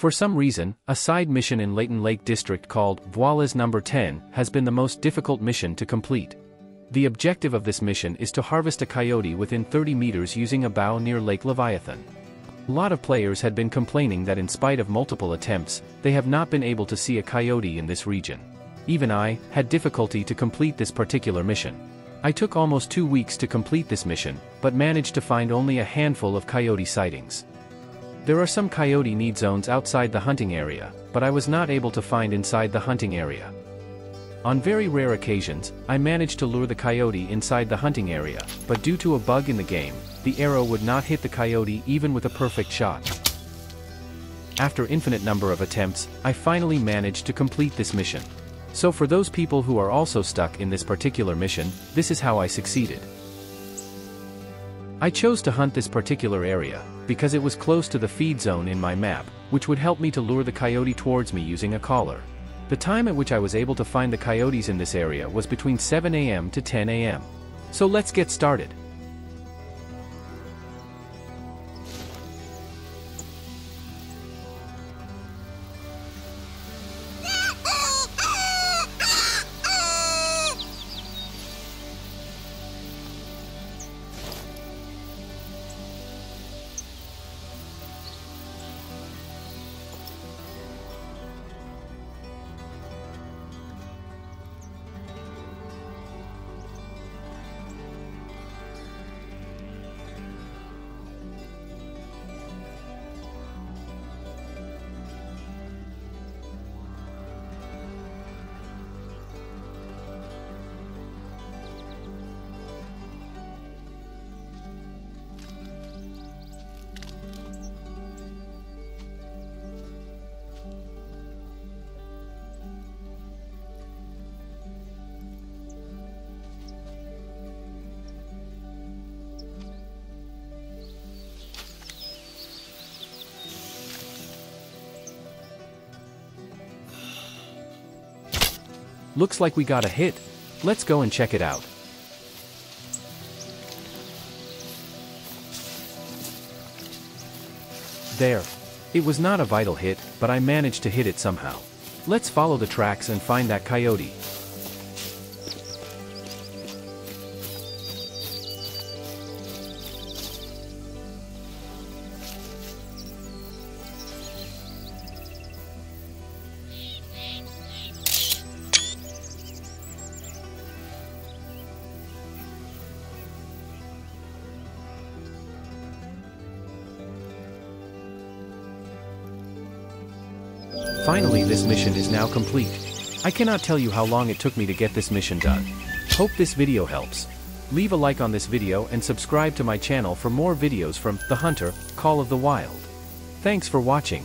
For some reason, a side mission in Layton Lake District called Vualez Number 10 has been the most difficult mission to complete. The objective of this mission is to harvest a coyote within 30 meters using a bow near Lake Leviathan. A lot of players had been complaining that in spite of multiple attempts, they have not been able to see a coyote in this region. Even I, had difficulty to complete this particular mission. I took almost two weeks to complete this mission, but managed to find only a handful of coyote sightings. There are some coyote need zones outside the hunting area, but I was not able to find inside the hunting area. On very rare occasions, I managed to lure the coyote inside the hunting area, but due to a bug in the game, the arrow would not hit the coyote even with a perfect shot. After infinite number of attempts, I finally managed to complete this mission. So for those people who are also stuck in this particular mission, this is how I succeeded. I chose to hunt this particular area, because it was close to the feed zone in my map, which would help me to lure the coyote towards me using a collar. The time at which I was able to find the coyotes in this area was between 7 am to 10 am. So let's get started. Looks like we got a hit. Let's go and check it out. There. It was not a vital hit, but I managed to hit it somehow. Let's follow the tracks and find that coyote. Finally this mission is now complete. I cannot tell you how long it took me to get this mission done. Hope this video helps. Leave a like on this video and subscribe to my channel for more videos from The Hunter, Call of the Wild. Thanks for watching.